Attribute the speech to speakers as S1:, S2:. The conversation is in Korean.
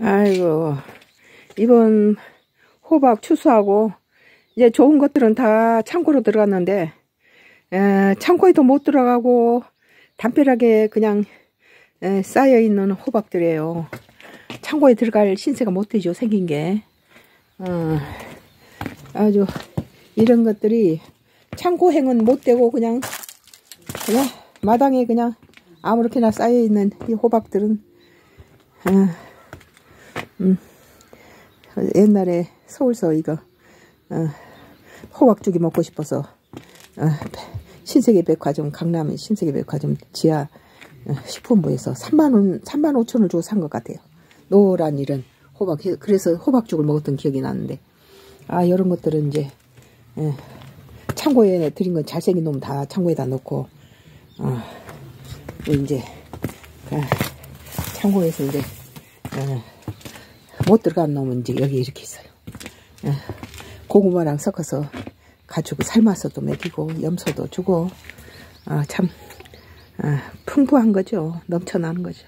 S1: 아이고. 이번 호박 추수하고 이제 좋은 것들은 다 창고로 들어갔는데 에, 창고에도 못 들어가고 담벼락에 그냥 에, 쌓여있는 호박들이에요. 창고에 들어갈 신세가 못 되죠 생긴 게. 어, 아주 이런 것들이 창고행은 못 되고 그냥 그냥 마당에 그냥 아무렇게나 쌓여있는 이 호박들은 어, 음, 옛날에 서울서 이거 어, 호박죽이 먹고 싶어서 어, 신세계 백화점 강남 신세계 백화점 지하 어, 식품부에서 3만원 3만 5천을 주고 산 것 같아요. 노란 이런 호박 그래서 호박죽을 먹었던 기억이 나는데. 아 이런 것들은 이제 예, 창고에 들인 건 잘생긴 놈 다 창고에다 넣고 어, 이제 아, 창고에서 이제 어, 못 들어간 놈은 이제 여기 이렇게 있어요. 어, 고구마랑 섞어서 가지고 삶아서도 먹이고 염소도 주고 어, 참 어, 풍부한 거죠. 넘쳐나는 거죠.